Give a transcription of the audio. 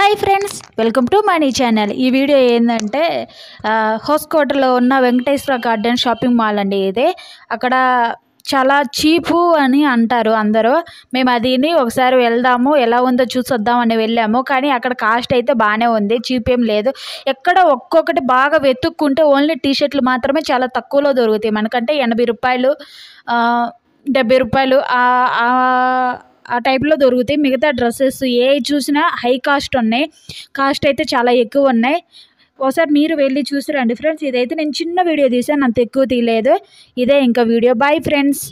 Hi friends welcome to money channel. ఈ video ఏంటంటే హోస్కోటలో ఉన్న వెంకటేశ్వర గార్డెన్ షాపింగ్ మాల్ అండి ఇది. అక్కడ చాలా చీపు అని అంటారు అందరూ. మేము అదిని ఒకసారి వెళ్దాము ఎలా ఉందో చూసొద్దాం అని వెళ్ళాము. కానీ అక్కడ కాస్ట్ అయితే బాగానే ఉంది చీప్ ఏం లేదు. ఎక్కడ ఒక్కొక్కటి బాగా వెతుక్కుంటే ఓన్లీ టీ షర్ట్లు మాత్రమే చాలా తక్కువలో దొరుకుతాయి. మనకంటే ఎనభై రూపాయలు డెబ్బై రూపాయలు ఆ టైప్లో దొరుకుతాయి. మిగతా డ్రెస్సెస్ ఏ చూసినా హై కాస్ట్ ఉన్నాయి. కాస్ట్ అయితే చాలా ఎక్కువ ఉన్నాయి. ఒకసారి మీరు వెళ్ళి చూసి రండి. ఫ్రెండ్స్ ఇదైతే నేను చిన్న వీడియో తీసాను అంత ఎక్కువ తీయలేదు. ఇదే ఇంకా వీడియో. Bye friends.